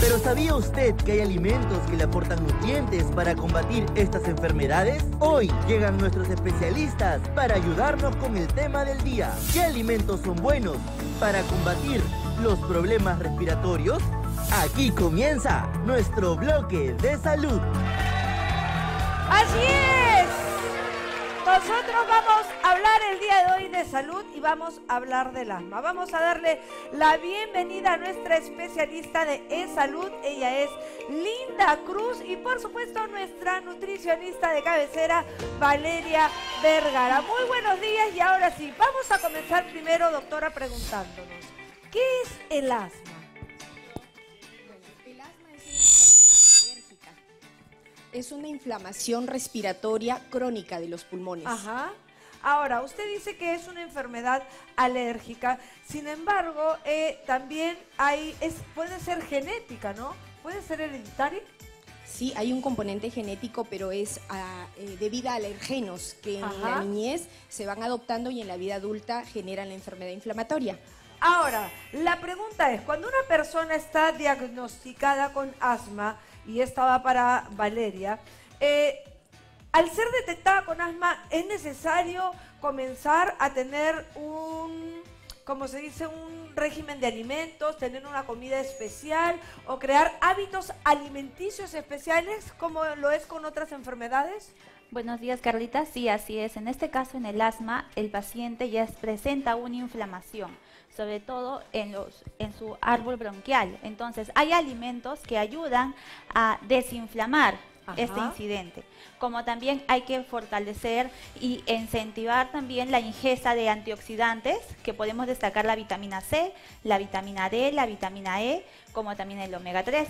Pero ¿sabía usted que hay alimentos que le aportan nutrientes para combatir estas enfermedades? Hoy llegan nuestros especialistas para ayudarnos con el tema del día. ¿Qué alimentos son buenos para combatir los problemas respiratorios? Aquí comienza nuestro bloque de salud. Así es. Nosotros vamos a hablar el día de hoy de salud y vamos a hablar del asma. Vamos a darle la bienvenida a nuestra especialista de e-salud. Ella es Linda Cruz y por supuesto nuestra nutricionista de cabecera, Valeria Vergara. Muy buenos días y ahora sí, vamos a comenzar primero, doctora, preguntándonos, ¿qué es el asma? Es una inflamación respiratoria crónica de los pulmones. Ajá. Ahora, usted dice que es una enfermedad alérgica, sin embargo, eh, también hay, es, puede ser genética, ¿no? ¿Puede ser hereditaria? Sí, hay un componente genético, pero es ah, eh, debido a alergenos que en la niñez se van adoptando y en la vida adulta generan la enfermedad inflamatoria. Ahora, la pregunta es, cuando una persona está diagnosticada con asma, y esta va para Valeria. Eh, al ser detectada con asma, ¿es necesario comenzar a tener un, como se dice, un régimen de alimentos, tener una comida especial o crear hábitos alimenticios especiales como lo es con otras enfermedades? Buenos días, Carlita. Sí, así es. En este caso, en el asma, el paciente ya presenta una inflamación sobre todo en, los, en su árbol bronquial. Entonces, hay alimentos que ayudan a desinflamar este incidente. Como también hay que fortalecer y incentivar también la ingesta de antioxidantes, que podemos destacar la vitamina C, la vitamina D, la vitamina E, como también el omega 3.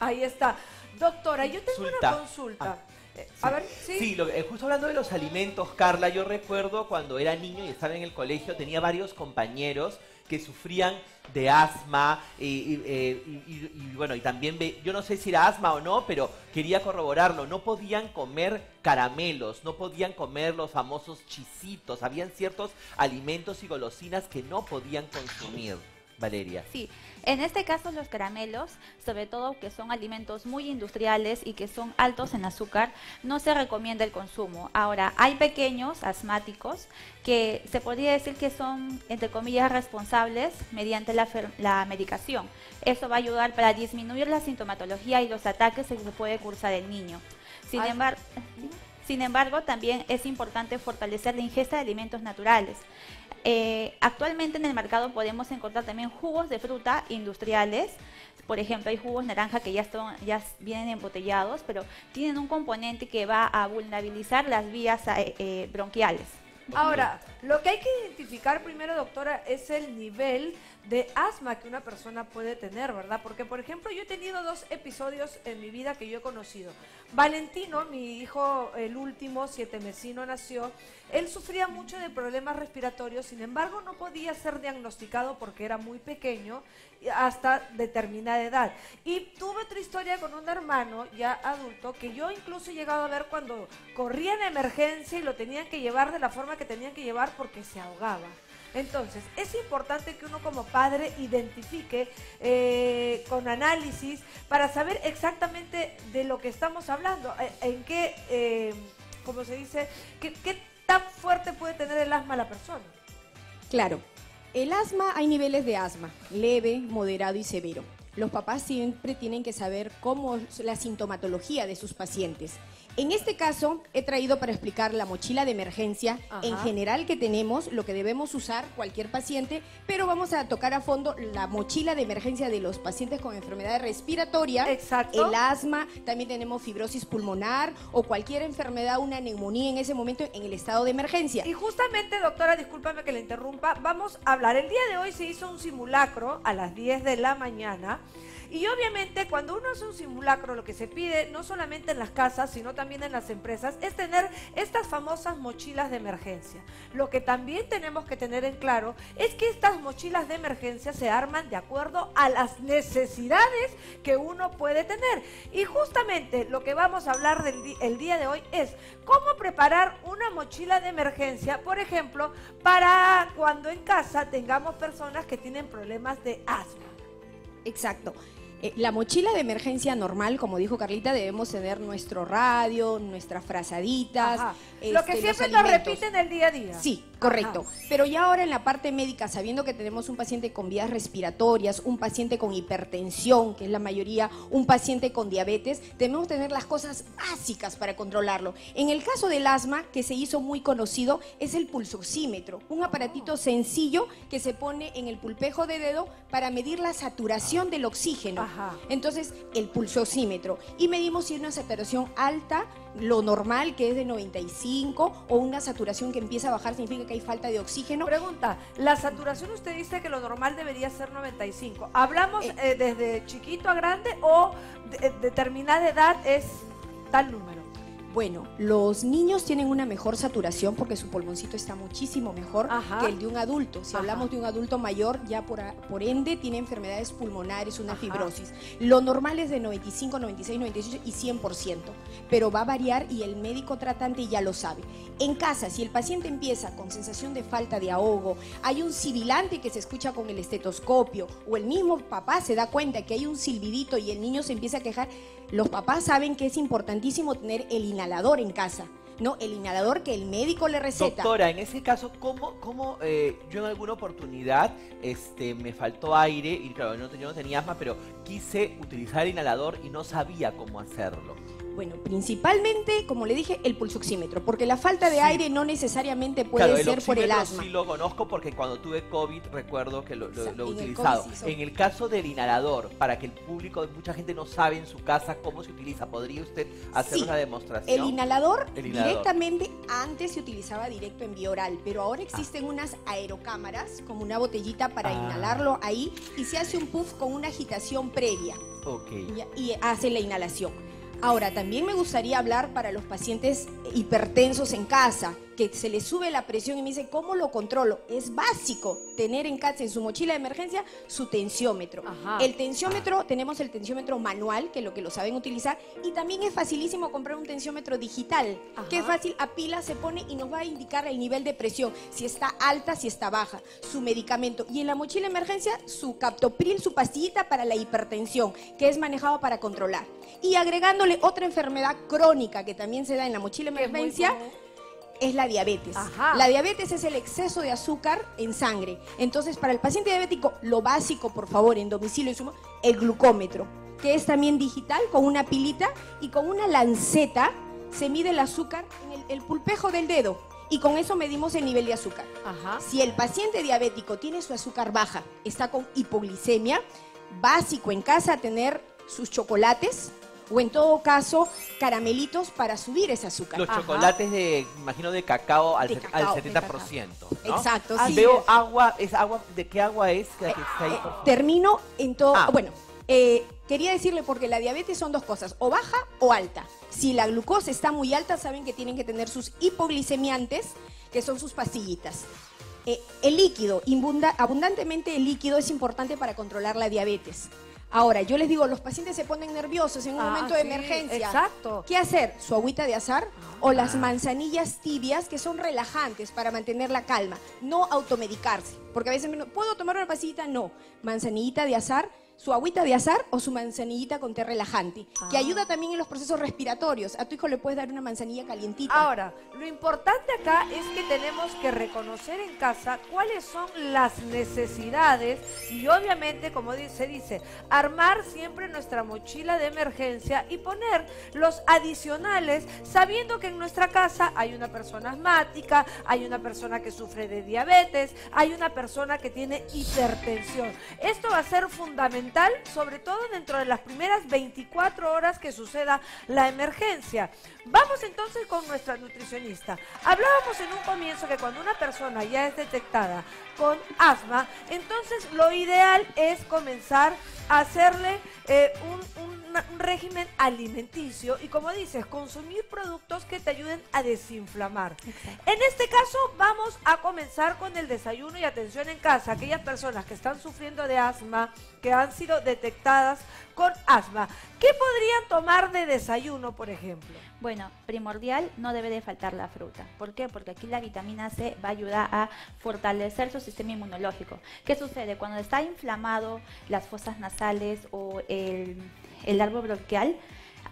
Ahí está. Doctora, yo tengo una consulta. Ah. Eh, a ver, sí. Eh, justo hablando de los alimentos, Carla, yo recuerdo cuando era niño y estaba en el colegio, tenía varios compañeros que sufrían de asma eh, y, bueno, y también yo no sé si era asma o no, pero quería corroborarlo, no podían comer caramelos, no podían comer los famosos chisitos, habían ciertos alimentos y golosinas que no podían consumir. Valeria. Sí, en este caso los caramelos, sobre todo que son alimentos muy industriales y que son altos en azúcar, no se recomienda el consumo. Ahora, hay pequeños asmáticos que se podría decir que son, entre comillas, responsables mediante la, la medicación. Eso va a ayudar para disminuir la sintomatología y los ataques que se puede cursar el niño. Sin embargo... Sin embargo, también es importante fortalecer la ingesta de alimentos naturales. Eh, actualmente en el mercado podemos encontrar también jugos de fruta industriales. Por ejemplo, hay jugos naranja que ya, ya vienen embotellados, pero tienen un componente que va a vulnerabilizar las vías eh, eh, bronquiales. Ahora, lo que hay que identificar primero, doctora, es el nivel de asma que una persona puede tener, ¿verdad? Porque, por ejemplo, yo he tenido dos episodios en mi vida que yo he conocido. Valentino, mi hijo, el último, siete mesino, nació. Él sufría mucho de problemas respiratorios, sin embargo, no podía ser diagnosticado porque era muy pequeño hasta determinada edad. Y tuve otra historia con un hermano ya adulto que yo incluso he llegado a ver cuando corría en emergencia y lo tenían que llevar de la forma que tenían que llevar porque se ahogaba. Entonces, es importante que uno como padre identifique eh, con análisis para saber exactamente de lo que estamos hablando, eh, en qué, eh, como se dice, qué, qué tan fuerte puede tener el asma la persona. Claro, el asma, hay niveles de asma, leve, moderado y severo. Los papás siempre tienen que saber cómo es la sintomatología de sus pacientes. En este caso, he traído para explicar la mochila de emergencia en general que tenemos, lo que debemos usar cualquier paciente, pero vamos a tocar a fondo la mochila de emergencia de los pacientes con enfermedad respiratoria, Exacto. el asma, también tenemos fibrosis pulmonar o cualquier enfermedad, una neumonía en ese momento en el estado de emergencia. Y justamente, doctora, discúlpame que le interrumpa, vamos a hablar. El día de hoy se hizo un simulacro a las 10 de la mañana y obviamente cuando uno hace un simulacro, lo que se pide, no solamente en las casas, sino también en las empresas, es tener estas famosas mochilas de emergencia. Lo que también tenemos que tener en claro es que estas mochilas de emergencia se arman de acuerdo a las necesidades que uno puede tener. Y justamente lo que vamos a hablar del el día de hoy es cómo preparar una mochila de emergencia, por ejemplo, para cuando en casa tengamos personas que tienen problemas de asma. Exacto. Eh, la mochila de emergencia normal, como dijo Carlita, debemos tener nuestro radio, nuestras frazaditas. Lo que este, siempre nos repiten el día a día. Sí, correcto. Pero ya ahora en la parte médica, sabiendo que tenemos un paciente con vías respiratorias, un paciente con hipertensión, que es la mayoría, un paciente con diabetes, debemos tener las cosas básicas para controlarlo. En el caso del asma, que se hizo muy conocido, es el pulsoxímetro, un aparatito sencillo que se pone en el pulpejo de dedo para medir la saturación del oxígeno. Ajá. Entonces, el pulsoxímetro. Y medimos si hay una saturación alta, lo normal que es de 95, o una saturación que empieza a bajar, significa que hay falta de oxígeno. Pregunta, la saturación usted dice que lo normal debería ser 95. ¿Hablamos Eh. eh, desde chiquito a grande o de- determinada edad es tal número? Bueno, los niños tienen una mejor saturación porque su pulmoncito está muchísimo mejor Ajá. que el de un adulto. Si Ajá. hablamos de un adulto mayor, ya por, por ende tiene enfermedades pulmonares, una Ajá. fibrosis. Lo normal es de 95, 96, 98 y 100%, pero va a variar y el médico tratante ya lo sabe. En casa, si el paciente empieza con sensación de falta de ahogo, hay un sibilante que se escucha con el estetoscopio o el mismo papá se da cuenta que hay un silbidito y el niño se empieza a quejar, los papás saben que es importantísimo tener el inhalador en casa, ¿no? El inhalador que el médico le receta. Doctora, en ese caso, ¿cómo, cómo eh, yo en alguna oportunidad este, me faltó aire y claro, yo no, yo no tenía asma, pero quise utilizar el inhalador y no sabía cómo hacerlo? Bueno, principalmente, como le dije, el pulsoxímetro, porque la falta de Sí. aire no necesariamente puede claro, el ser por el asma. sí lo conozco porque cuando tuve COVID recuerdo que lo, lo- Exacto, lo he el utilizado. Sí son- En el caso del inhalador, para que el público, mucha gente no sabe en su casa cómo se utiliza, ¿podría usted hacer Sí, una demostración? El inhalador, El inhalador. directamente antes se utilizaba directo en vía oral, pero ahora existen unas aerocámaras, como una botellita para Ah. inhalarlo ahí, y se hace un puff con una agitación previa Ok. ya, y hace la inhalación. Ahora, también me gustaría hablar para los pacientes hipertensos en casa, que se les sube la presión y me dice, ¿cómo lo controlo? Es básico tener en casa, en su mochila de emergencia, su tensiómetro. Ajá. El tensiómetro, tenemos el tensiómetro manual, que es lo que lo saben utilizar, y también es facilísimo comprar un tensiómetro digital, que es fácil, a pila se pone y nos va a indicar el nivel de presión, si está alta, si está baja, su medicamento. Y en la mochila de emergencia, su captopril, su pastillita para la hipertensión, que es manejado para controlar. Y agregándole otra enfermedad crónica que también se da en la mochila de emergencia. Es la diabetes. Ajá. La diabetes es el exceso de azúcar en sangre. Entonces, para el paciente diabético, lo básico, por favor, en domicilio y sumo, el glucómetro, que es también digital, con una pilita y con una lanceta se mide el azúcar en el, el pulpejo del dedo. Y con eso medimos el nivel de azúcar. Ajá. Si el paciente diabético tiene su azúcar baja, está con hipoglicemia, básico en casa tener sus chocolates o en todo caso caramelitos para subir ese azúcar. Los Ajá. chocolates de, imagino, de cacao al, De set- cacao, al de 70%. ¿no? Exacto, Ah, sí. Veo agua, ¿es agua? ¿De qué agua es? La que está ahí? Termino en todo. Ah. Bueno, eh, quería decirle porque la diabetes son dos cosas, o baja o alta. Si la glucosa está muy alta, saben que tienen que tener sus hipoglicemiantes, que son sus pastillitas. Eh, el líquido, abundantemente el líquido es importante para controlar la diabetes. Ahora, yo les digo, los pacientes se ponen nerviosos en un Ah, momento de sí, emergencia. exacto. ¿Qué hacer? Su agüita de azar o las manzanillas tibias que son relajantes para mantener la calma. No automedicarse. Porque a veces, ¿puedo tomar una pastillita? No. Manzanillita de azar, su agüita de azar o su manzanillita con té relajante. Que Ah. ayuda también en los procesos respiratorios. A tu hijo le puedes dar una manzanilla calientita. Ahora, lo importante acá es que tenemos que reconocer en casa cuáles son las necesidades y obviamente, como se dice, armar siempre nuestra mochila de emergencia y poner los adicionales sabiendo que en nuestra casa hay una persona asmática, hay una persona que sufre de diabetes, hay una persona que tiene hipertensión. Esto va a ser fundamental, sobre todo dentro de las primeras 24 horas que suceda la emergencia. Vamos entonces con nuestra nutricionista. Hablábamos en un comienzo que cuando una persona ya es detectada con asma, entonces lo ideal es comenzar a hacerle eh, un- régimen alimenticio y como dices, consumir productos que te ayuden a desinflamar. En este caso vamos a comenzar con el desayuno y atención en casa. Aquellas personas que están sufriendo de asma, que han sido detectadas con asma, ¿qué podrían tomar de desayuno, por ejemplo? Bueno, primordial, no debe de faltar la fruta. ¿Por qué? Porque aquí la vitamina C va a ayudar a fortalecer su sistema inmunológico. ¿Qué sucede? Cuando está inflamado las fosas nasales o el, el árbol bronquial,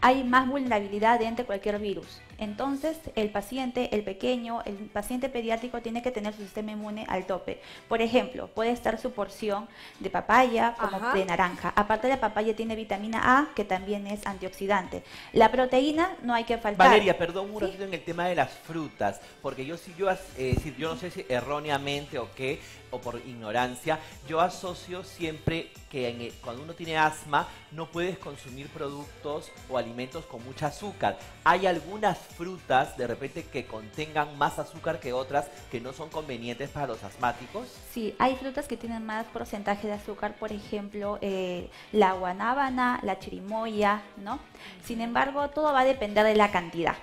hay más vulnerabilidad ante cualquier virus. Entonces, el paciente, el pequeño, el paciente pediátrico tiene que tener su sistema inmune al tope. Por ejemplo, puede estar su porción de papaya como de naranja. Aparte de la papaya tiene vitamina A, que también es antioxidante. La proteína no hay que faltar. Valeria, perdón un ratito en el tema de las frutas, porque yo si yo, eh, yo no sé si erróneamente o qué, o por ignorancia, yo asocio siempre que cuando uno tiene asma no puedes consumir productos o alimentos con mucha azúcar. Hay algunas frutas de repente que contengan más azúcar que otras que no son convenientes para los asmáticos? Sí, hay frutas que tienen más porcentaje de azúcar, por ejemplo, eh, la guanábana, la chirimoya, ¿no? Sin embargo, todo va a depender de la cantidad.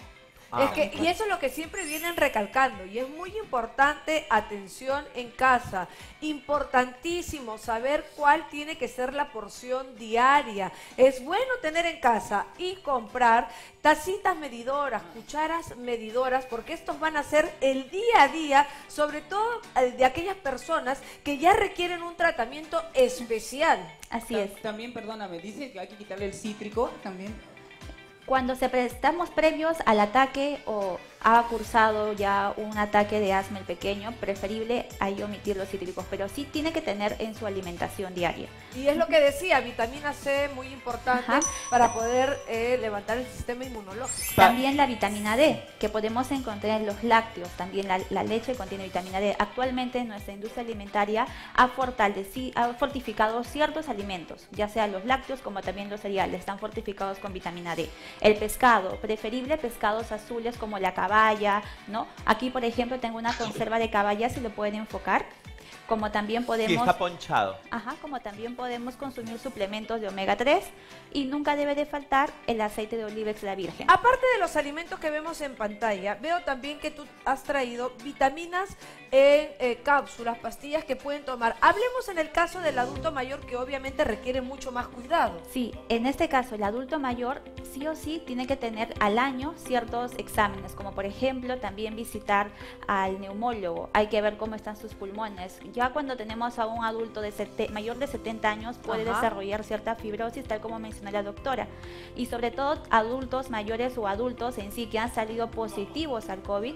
Ah, es que, y eso es lo que siempre vienen recalcando, y es muy importante atención en casa, importantísimo saber cuál tiene que ser la porción diaria. Es bueno tener en casa y comprar tacitas medidoras, cucharas medidoras, porque estos van a ser el día a día, sobre todo eh, de aquellas personas que ya requieren un tratamiento especial. Así es. También, perdóname, dice que hay que quitarle el cítrico también. Cuando se prestamos previos al ataque o ha cursado ya un ataque de asma el pequeño, preferible ahí omitir los cítricos, pero sí tiene que tener en su alimentación diaria. Y es lo que decía, vitamina C muy importante para poder eh, levantar el sistema inmunológico. También la vitamina D, que podemos encontrar en los lácteos, también la, leche contiene vitamina D. Actualmente nuestra industria alimentaria ha, fortalecido, ha fortificado ciertos alimentos, ya sea los lácteos como también los cereales, están fortificados con vitamina D. El pescado, preferible pescados azules como la caballa, caballa, ¿no? Aquí, por ejemplo, tengo una conserva de caballa, si lo pueden enfocar como también podemos... está ponchado. Ajá, como también podemos consumir suplementos de omega 3 y nunca debe de faltar el aceite de oliva extra virgen. Aparte de los alimentos que vemos en pantalla, veo también que tú has traído vitaminas en eh, cápsulas, pastillas que pueden tomar. Hablemos en el caso del adulto mayor que obviamente requiere mucho más cuidado. Sí, en este caso el adulto mayor sí o sí tiene que tener al año ciertos exámenes, como por ejemplo también visitar al neumólogo. Hay que ver cómo están sus pulmones ya cuando tenemos a un adulto de mayor de 70 años puede desarrollar cierta fibrosis, tal como mencionó la doctora. Y sobre todo adultos mayores o adultos en sí que han salido positivos al COVID,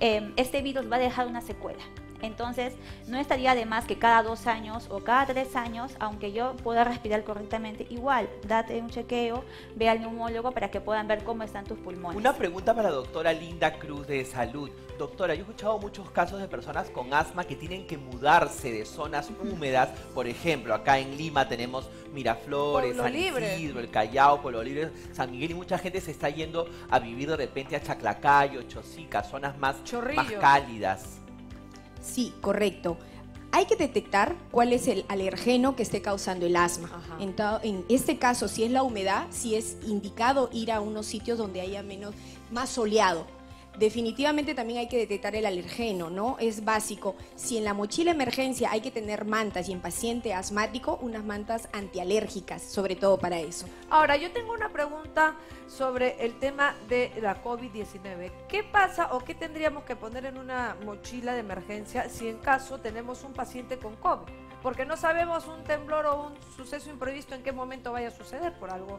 eh, este virus va a dejar una secuela. Entonces, no estaría de más que cada dos años o cada tres años, aunque yo pueda respirar correctamente, igual, date un chequeo, ve al neumólogo para que puedan ver cómo están tus pulmones. Una pregunta para la doctora Linda Cruz de Salud. Doctora, yo he escuchado muchos casos de personas con asma que tienen que mudarse de zonas húmedas. Por ejemplo, acá en Lima tenemos Miraflores, San Isidro, el Callao, Pueblo Libre, San Miguel y mucha gente se está yendo a vivir de repente a Chaclacayo, Chosica, zonas más, más cálidas. Sí, correcto. Hay que detectar cuál es el alergeno que esté causando el asma. En, en, este caso, si es la humedad, si es indicado ir a unos sitios donde haya menos, más soleado Definitivamente también hay que detectar el alergeno, ¿no? Es básico. Si en la mochila emergencia hay que tener mantas y en paciente asmático, unas mantas antialérgicas, sobre todo para eso. Ahora, yo tengo una pregunta sobre el tema de la COVID-19. ¿Qué pasa o qué tendríamos que poner en una mochila de emergencia si en caso tenemos un paciente con COVID? Porque no sabemos un temblor o un suceso imprevisto en qué momento vaya a suceder por algo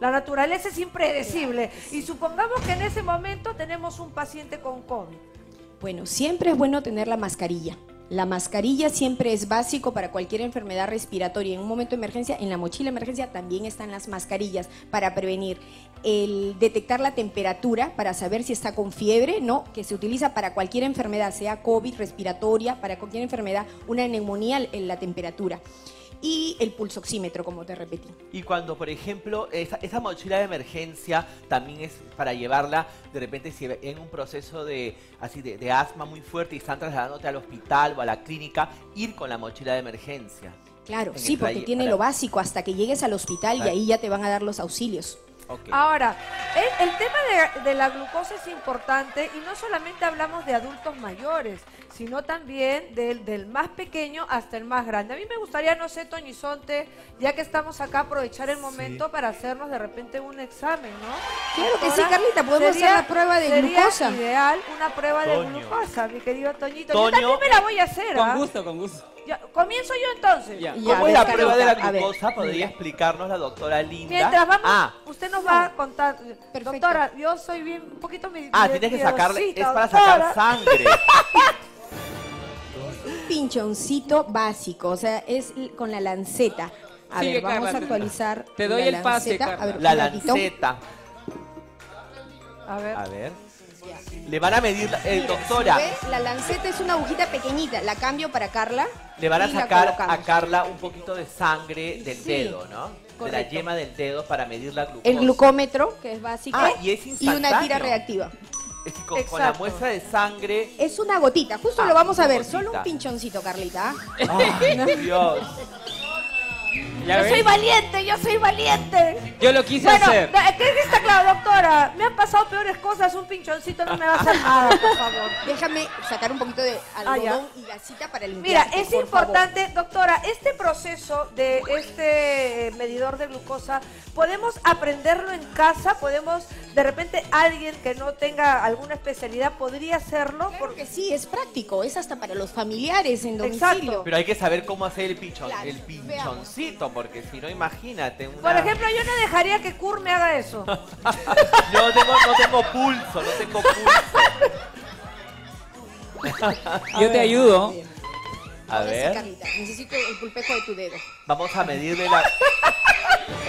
la naturaleza es impredecible. Y supongamos que en ese momento tenemos un paciente con COVID. Bueno, siempre es bueno tener la mascarilla. La mascarilla siempre es básico para cualquier enfermedad respiratoria. En un momento de emergencia, en la mochila de emergencia también están las mascarillas para prevenir el detectar la temperatura para saber si está con fiebre, ¿no? Que se utiliza para cualquier enfermedad, sea COVID, respiratoria, para cualquier enfermedad, una neumonía en la temperatura y el pulsoxímetro, como te repetí. Y cuando, por ejemplo, esa, mochila de emergencia también es para llevarla, de repente, si en un proceso de, así de, de asma muy fuerte y están trasladándote al hospital o a la clínica, ir con la mochila de emergencia. Claro, sí, porque tiene para- lo básico hasta que llegues al hospital y ahí ya te van a dar los auxilios. Ahora, el, el tema de, de la glucosa es importante y no solamente hablamos de adultos mayores, sino también del, del más pequeño hasta el más grande. A mí me gustaría, no sé, Toñizonte, ya que estamos acá, aprovechar el momento para hacernos de repente un examen, ¿no? Claro que sí, Carlita, podemos hacer la prueba de sería glucosa. ideal una prueba de glucosa, mi querido Toñito. Toño. Yo también me la voy a hacer, ¿ah? Con gusto, con gusto. Ya, comienzo yo entonces. Ya. ¿Cómo es la prueba de la glucosa? ¿Podría explicarnos la doctora Linda? Mientras vamos, Ah, usted nos va a contar. Perfecto. Doctora, yo soy bien un poquito mi ah mi- tienes que sacarle, es para doctora. sacar sangre. Un pinchoncito básico, o sea, es con la lanceta. A Sigue, ver, vamos Carla, a actualizar. te doy la el pase, lanceta. Carla. A ver, La lanceta. A ver. A ver. Le van a medir, la- eh, doctora. La lanceta es una agujita pequeñita, la cambio para Carla. le van a sacar a. Carla un poquito de sangre del Sí, dedo, ¿no? De la yema del dedo para medir la glucosa. El glucómetro, que es básico, Ah, y es y una tira reactiva. Es con, con la muestra de sangre. Es una gotita, justo Ah, lo vamos a ver, gotita. solo un pinchoncito, Carlita. ¿ah? Ay, Dios. ¿Ya Yo ves? soy valiente, yo soy valiente. Yo lo quise Bueno, hacer. ¿qué está claro, doctora? Me han pasado peores cosas, un pinchoncito no me va a hacer nada, por favor. Déjame sacar un poquito de Ah, algodón y gasita para Mira, limpiar. es importante, doctora, este proceso de este medidor de glucosa, ¿podemos aprenderlo en casa? ¿Podemos, de repente, alguien que no tenga alguna especialidad podría hacerlo? Porque Porque sí, es práctico, es hasta para los familiares en domicilio. Exacto. Pero hay que saber cómo hacer el pinchon, Claro, el pinchoncito, porque si no, imagínate. Una... Por ejemplo, yo no dejaría que Kur me haga eso. Yo no tengo, no tengo pulso, no tengo pulso. Yo te ayudo. A ver, Carlita, necesito el pulpejo de tu dedo. vamos a medirle la...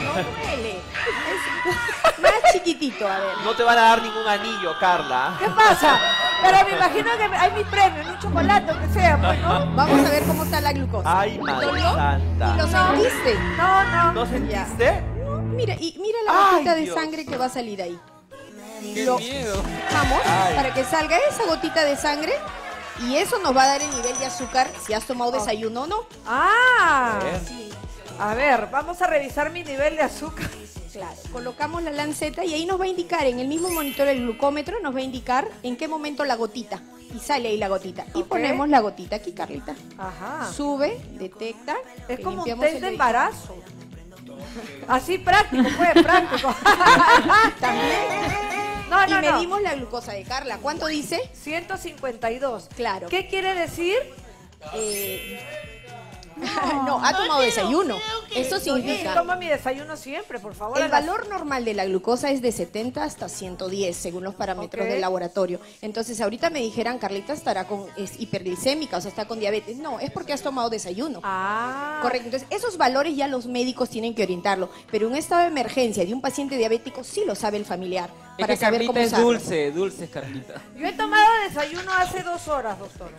No duele. Es más chiquitito, a ver. No te van a dar ningún anillo, Carla. ¿Qué pasa? Pero me imagino que hay mi premio, un chocolate, o que sea, pues, ¿no? Vamos a ver cómo está la glucosa. Ay, madre santa. ¿Y lo sentiste? No, no. ¿No sentiste? Mira, y mira la gotita de sangre que va a salir ahí. Qué Lo miedo. Ay. para que salga esa gotita de sangre y eso nos va a dar el nivel de azúcar si has tomado desayuno o no. Ah. Sí, a ver, vamos a revisar mi nivel de azúcar. Claro. Colocamos la lanceta y ahí nos va a indicar, en el mismo monitor el glucómetro, nos va a indicar en qué momento la gotita. Y sale ahí la gotita. Y ponemos la gotita aquí, Carlita. Ajá. Sube, detecta. Es como un test de embarazo. Así práctico, pues, práctico. También. No, y no, no. medimos la glucosa de Carla. ¿Cuánto dice? 152. Claro. ¿Qué quiere decir? Eh, no, ha tomado desayuno. Eso Sí, significa. toma mi desayuno siempre, por favor. El valor normal de la glucosa es de 70 hasta 110, según los parámetros del laboratorio. Entonces, ahorita me dijeran, Carlita estará con es hiperglicémica, o sea, está con diabetes. No, es porque has tomado desayuno. Ah. Correcto. Entonces, esos valores ya los médicos tienen que orientarlo. Pero un estado de emergencia de un paciente diabético sí lo sabe el familiar. Es Para que saber Carlita cómo es usarlo. dulce, dulce es Carlita. Yo he tomado desayuno hace dos horas, doctora.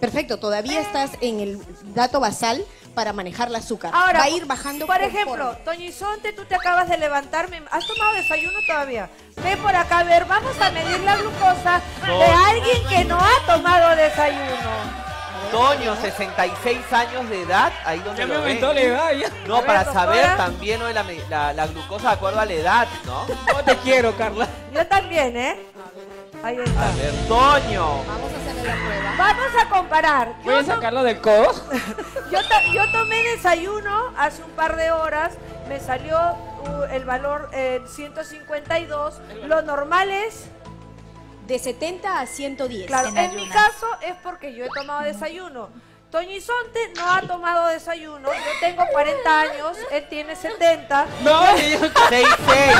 Perfecto, todavía estás en el dato basal para manejar el azúcar. Ahora, Va a ir bajando Por ejemplo, Toñizonte, tú te acabas de levantarme. ¿Has tomado desayuno todavía? Ve por acá, a ver, vamos a medir la glucosa de alguien que no ha tomado desayuno. Toño, 66 años de edad, ahí donde Ya me lo ven. aumentó la edad ya. No, para doctora. saber también ¿no? la, me- la- la glucosa de acuerdo a la edad, ¿no? No te quiero, Carla. Yo también, ¿eh? Ahí A está. ver, Toño. Vamos a hacerle la prueba. Vamos a comparar. Voy a Yo, sacarlo del codo. yo, to- yo tomé desayuno hace un par de horas. Me salió uh, el valor eh, 152. Lo normal es, De 70 a 110. claro, En en mi caso es porque yo he tomado desayuno. Toñizonte no ha tomado desayuno. Yo tengo 40 años, él tiene 70. No, yo- 6, 6.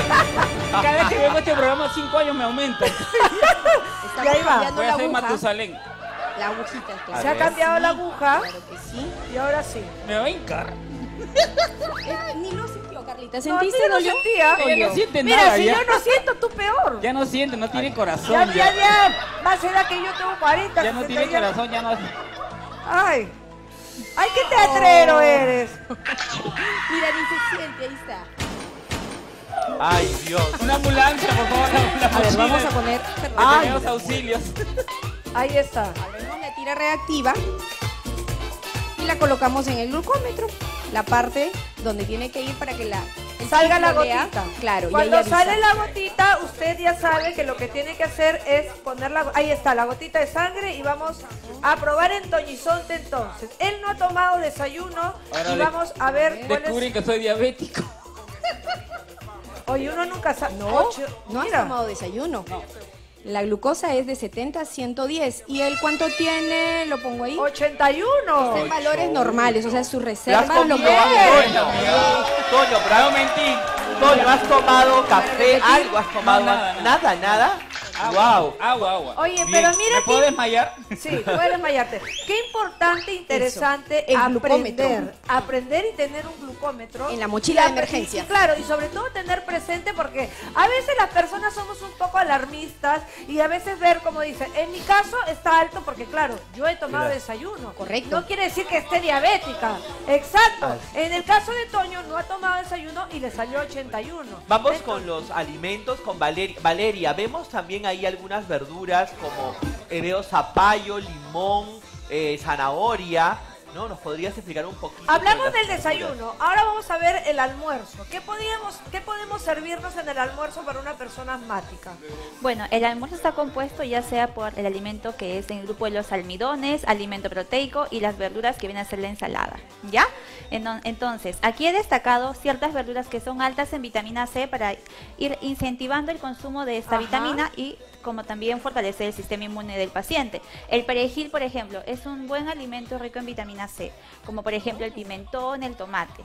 cada vez que vengo a este programa, cinco años me aumenta. Y ahí va. Voy la a ser aguja. Matusalén. La agujita, claro. Se ha cambiado la aguja Claro que sí. y ahora sí. Me va a hincar. Eh, ni lo sintió, Carlita. No, ¿Sentiste, yo no dolió? sentía. Ella no siente Mira, nada si ya. yo no siento, tú peor. Ya no siente, no tiene corazón. ya, Ya, ya. Más edad que yo tengo 40. ya no 60, tiene ya- corazón, ya no. Ay. Ay, qué teatrero eres. Mira, ni se siente, ahí está. Ay, Dios. Una ambulancia, por favor, A ver, vamos a poner. Ay. primeros auxilios. Ahí está. Abrimos la tira reactiva. y la colocamos en el glucómetro, la parte donde tiene que ir para que la Salga la gotita. Claro, Cuando sale la gotita, usted ya sabe que lo que tiene que hacer es poner la... Ahí está, la gotita de sangre y vamos a probar en Toñizonte entonces. Él no ha tomado desayuno Ahora y vamos a ver cuál Descubren es... que soy diabético. Oye, uno nunca sabe... No, Ocho- no has tomado desayuno. La glucosa es de 70 a 110. ¿Y él cuánto tiene? Lo pongo ahí. 81. Está en valores normales, o sea, su ¿Te has reserva lo que Toño? Mentí. Toño, ¿has tomado café? ¿Algo has tomado? nada, nada, nada. Wow. Agua, agua. Oye, Bien. pero mira ¿Me puedo desmayar? Sí, puedes desmayarte. Qué importante, interesante el aprender, glucómetro. aprender y tener un glucómetro En la mochila de emergencia. y claro, y sobre todo tener presente porque a veces las personas somos un poco alarmistas y a veces ver como dicen, en mi caso está alto porque claro, yo he tomado Claro. desayuno. Correcto. No quiere decir que esté diabética. Exacto. Ah. En el caso de Toño no ha tomado desayuno y le salió 81. Vamos Entonces, con los alimentos con Valeria. Valeria, vemos también ahí algunas verduras como eh, veo zapallo, limón, eh, zanahoria. ¿No? ¿Nos podrías explicar un poquito? Hablamos del desayuno, ahora vamos a ver el almuerzo. ¿Qué, podíamos, ¿Qué podemos servirnos en el almuerzo para una persona asmática? Bueno, el almuerzo está compuesto ya sea por el alimento que es en el grupo de los almidones, alimento proteico y las verduras que viene a ser la ensalada, ¿ya? Entonces, aquí he destacado ciertas verduras que son altas en vitamina C para ir incentivando el consumo de esta Ajá. vitamina y como también fortalecer el sistema inmune del paciente. El perejil, por ejemplo, es un buen alimento rico en vitamina C, como por ejemplo el pimentón, el tomate.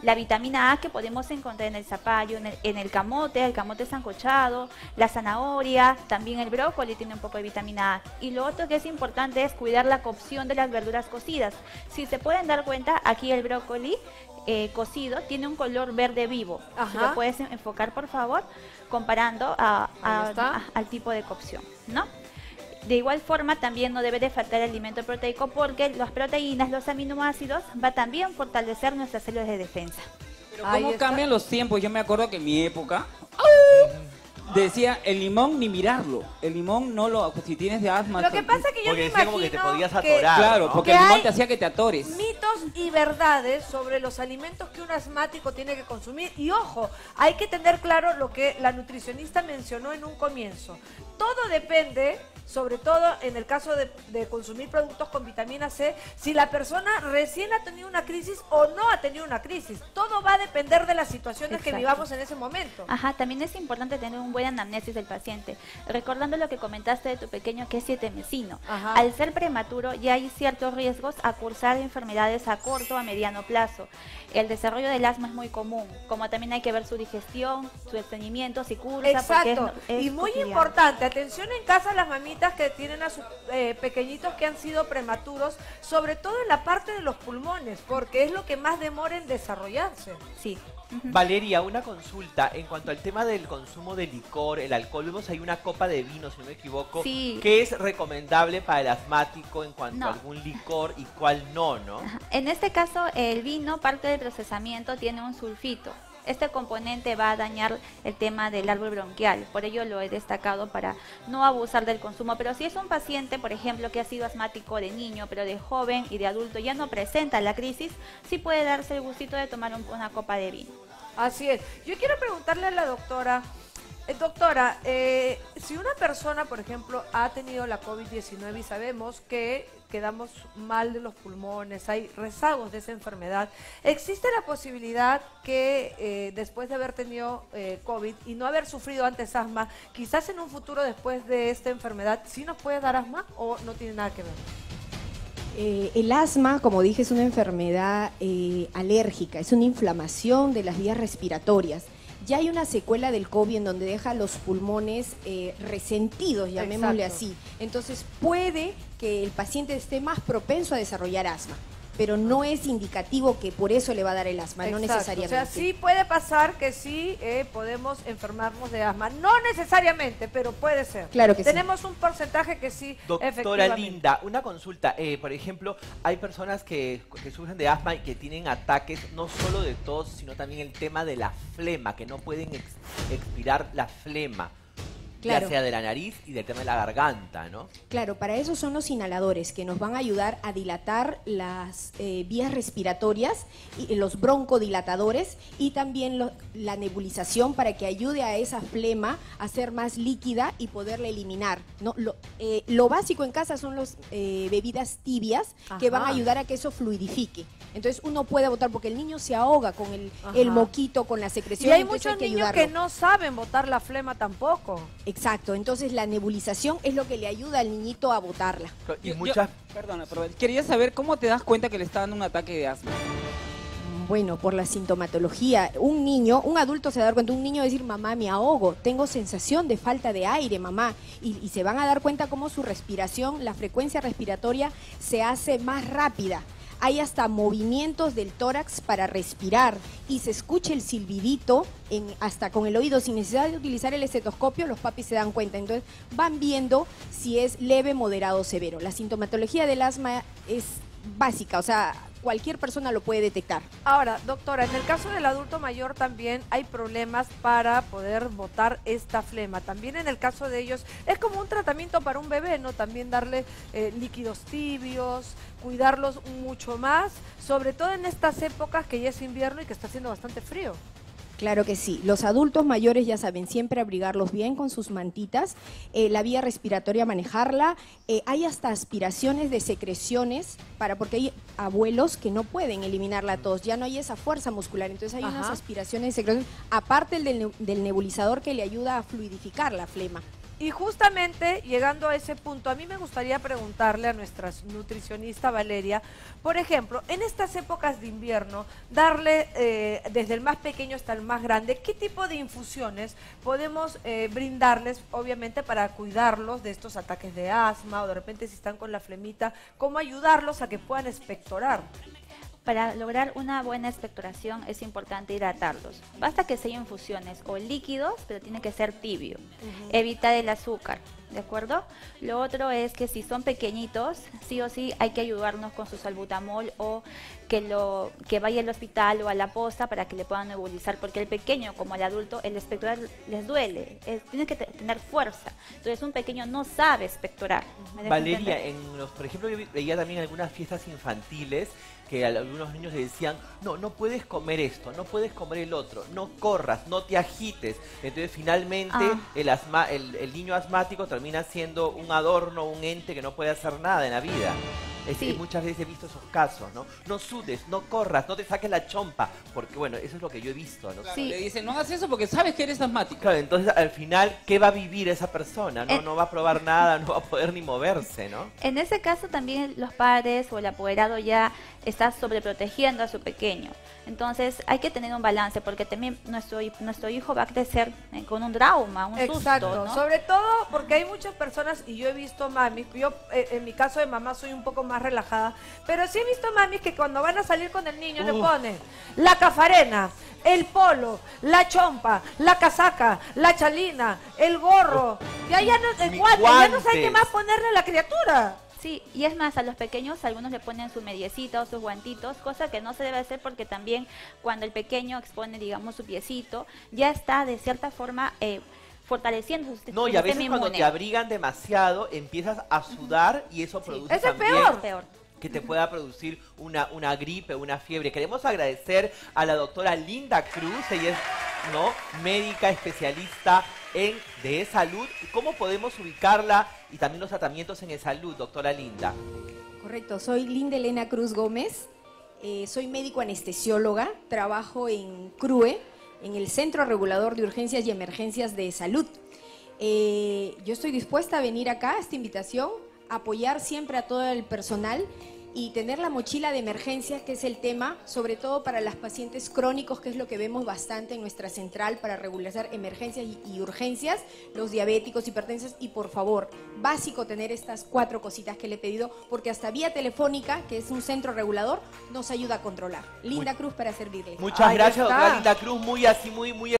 La vitamina A que podemos encontrar en el zapallo, en el, en el camote, el camote sancochado, la zanahoria, también el brócoli tiene un poco de vitamina A. Y lo otro que es importante es cuidar la cocción de las verduras cocidas. Si se pueden dar cuenta, aquí el brócoli eh, cocido tiene un color verde vivo. Si lo puedes enfocar, por favor, comparando a- a- Ahí está. a- al tipo de cocción, ¿no? De igual forma, también no debe de faltar el alimento proteico porque las proteínas, los aminoácidos, va también a fortalecer nuestras células de defensa. Pero ¿Cómo cambian los tiempos? Yo me acuerdo que en mi época decía el limón ni mirarlo. El limón no lo. Si tienes de asma. Lo que pasa es que yo Porque me decía imagino como que te podías que atorar. Claro, ¿no? porque Que el limón te hacía que te atores. mitos y verdades sobre los alimentos que un asmático tiene que consumir. Y ojo, hay que tener claro lo que la nutricionista mencionó en un comienzo. Todo depende, sobre todo en el caso de, de consumir productos con vitamina C, si la persona recién ha tenido una crisis o no ha tenido una crisis. Todo va a depender de las situaciones que vivamos en ese momento. Ajá, también es importante tener un buen anamnesis del paciente. Recordando lo que comentaste de tu pequeño que es siete mesino. Ajá. Al ser prematuro ya hay ciertos riesgos a cursar enfermedades a corto a mediano plazo. El desarrollo del asma es muy común, como también hay que ver su digestión, su estreñimiento, si cursa, porque es- Exacto. es y muy cotidiano. importante, atención en casa a las mamitas que tienen a sus eh, pequeñitos que han sido prematuros, sobre todo en la parte de los pulmones, porque es lo que más demora en desarrollarse. Sí. Valeria, una consulta en cuanto al tema del consumo de licor, el alcohol. Vemos ahí una copa de vino, si no me equivoco. Sí. ¿Qué es recomendable para el asmático en cuanto No. a algún licor y cuál no, no? En este caso, el vino, parte del procesamiento, tiene un sulfito. Este componente va a dañar el tema del árbol bronquial, por ello lo he destacado para no abusar del consumo. Pero si es un paciente, por ejemplo, que ha sido asmático de niño, pero de joven y de adulto ya no presenta la crisis, sí puede darse el gustito de tomar un- una copa de vino. Así es. Yo quiero preguntarle a la doctora, eh, doctora, eh, si una persona, por ejemplo, ha tenido la COVID-19 y sabemos que quedamos mal de los pulmones, hay rezagos de esa enfermedad, ¿existe la posibilidad que eh, después de haber tenido eh, COVID y no haber sufrido antes asma, quizás en un futuro después de esta enfermedad, sí nos puede dar asma o no tiene nada que ver? El asma, como dije, es una enfermedad alérgica, es una inflamación de las vías respiratorias. Ya hay una secuela del COVID en donde deja los pulmones eh, resentidos, llamémosle Exacto. así. Entonces puede que el paciente esté más propenso a desarrollar asma, pero no es indicativo que por eso le va a dar el asma, no necesariamente. O sea, sí puede pasar que sí eh, podemos enfermarnos de asma. No necesariamente, pero puede ser. Claro que sí. Tenemos un porcentaje que sí, Doctora efectivamente. Linda, una consulta. Eh, por ejemplo, hay personas que, que sufren de asma y que tienen ataques no solo de tos, sino también el tema de la flema, que no pueden ex- expirar la flema. Claro. ya sea de la nariz y del tema de la garganta, ¿no? Claro, para eso son los inhaladores que nos van a ayudar a dilatar las eh, vías respiratorias y los broncodilatadores y también lo- la nebulización para que ayude a esa flema a ser más líquida y poderla eliminar. ¿no? Lo, eh, lo básico en casa son las bebidas tibias que van a ayudar a que eso fluidifique. Entonces uno puede botar porque el niño se ahoga con el, el moquito, con la secreción. Y hay muchos que niños ayudarlo. que no saben botar la flema tampoco. Exacto, entonces la nebulización es lo que le ayuda al niñito a botarla. Y Yo- yo- muchas... perdona, pero quería saber cómo te das cuenta que le está dando un ataque de asma. Bueno, por la sintomatología, un niño, un adulto se va a dar cuenta, un niño va a decir, mamá, me ahogo, tengo sensación de falta de aire, mamá, y, y se van a dar cuenta cómo su respiración, la frecuencia respiratoria se hace más rápida. Hay hasta movimientos del tórax para respirar y se escucha el silbidito en, hasta con el oído sin necesidad de utilizar el estetoscopio, los papis se dan cuenta. Entonces van viendo si es leve, moderado o severo. La sintomatología del asma es básica, o sea, cualquier persona lo puede detectar. Ahora, doctora, en el caso del adulto mayor también hay problemas para poder botar esta flema. También en el caso de ellos es como un tratamiento para un bebé, ¿no? También darle eh, líquidos tibios, cuidarlos mucho más, sobre todo en estas épocas que ya es invierno y que está haciendo bastante frío. Claro que sí. Los adultos mayores ya saben siempre abrigarlos bien con sus mantitas, eh, la vía respiratoria manejarla. eh, hay hasta aspiraciones de secreciones para porque hay abuelos que no pueden eliminar la tos, ya no hay esa fuerza muscular, entonces hay unas aspiraciones de secreciones aparte el del nebulizador que le ayuda a fluidificar la flema. Y justamente llegando a ese punto, a mí me gustaría preguntarle a nuestra nutricionista Valeria, por ejemplo, en estas épocas de invierno, darle eh, desde el más pequeño hasta el más grande, ¿qué tipo de infusiones podemos eh, brindarles, obviamente, para cuidarlos de estos ataques de asma o de repente si están con la flemita, cómo ayudarlos a que puedan expectorar? Para lograr una buena expectoración es importante hidratarlos. Basta que sean infusiones o líquidos, pero tiene que ser tibio. Evitar el azúcar, ¿de acuerdo? Lo otro es que si son pequeñitos, sí o sí hay que ayudarnos con su salbutamol o que lo que vaya al hospital o a la posta para que le puedan nebulizar, porque el pequeño como el adulto, el expectorar les duele, es- tiene que te- tener fuerza. Entonces un pequeño no sabe expectorar. ¿me dejo Valeria, entender? en los, por ejemplo, yo veía también algunas fiestas infantiles que a algunos niños le decían, no, no puedes comer esto, no puedes comer el otro, no corras, no te agites. Entonces finalmente Ah. el, asma, el, el niño asmático termina siendo un adorno, un ente que no puede hacer nada en la vida. Es- Sí. Muchas veces he visto esos casos, ¿no? No sudes, no corras, no te saques la chompa, porque bueno, eso es lo que yo he visto, ¿no? Sí. Le dicen, no hagas eso porque sabes que eres asmático. Claro, entonces al final, ¿qué va a vivir esa persona? No, Eh. no va a probar nada, no va a poder ni moverse, ¿no? En ese caso también los padres o el apoderado ya está sobreprotegiendo a su pequeño. Entonces hay que tener un balance porque también nuestro, nuestro hijo va a crecer eh, con un trauma, un Exacto, susto. ¿no? sobre todo porque hay muchas personas, y yo he visto mamis, yo eh, en mi caso de mamá soy un poco más relajada, pero sí he visto mamis que cuando van a salir con el niño le ponen la cafarena, el polo, la chompa, la casaca, la chalina, el gorro, ya, ya no, el Mi guante, ya no qué guantes. más ponerle a la criatura. Sí, y es más, a los pequeños algunos le ponen su mediecita o sus guantitos, cosa que no se debe hacer porque también cuando el pequeño expone, digamos, su piecito, ya está de cierta forma eh, fortaleciendo su, No, y a veces cuando te abrigan demasiado, empiezas a sudar y eso produce Ese es también peor. Peor. que te pueda producir una, una gripe, una fiebre. Queremos agradecer a la doctora Linda Cruz, ella es ¿no? médica especialista en de salud. ¿Cómo podemos ubicarla y también los tratamientos en salud, doctora Linda? Correcto, soy Linda Elena Cruz Gómez, eh, soy médico anestesióloga, trabajo en CRUE, en el Centro Regulador de Urgencias y Emergencias de Salud. Eh, yo estoy dispuesta a venir acá, a esta invitación, apoyar siempre a todo el personal y tener la mochila de emergencia, que es el tema, sobre todo para las pacientes crónicos, que es lo que vemos bastante en nuestra central para regularizar emergencias y, y urgencias, los diabéticos, hipertensos, y por favor, básico tener estas cuatro cositas que le he pedido, porque hasta vía telefónica, que es un centro regulador, nos ayuda a controlar. Linda Cruz para servirle. Muchas Ahí gracias, está. doctora Linda Cruz, muy así, muy, muy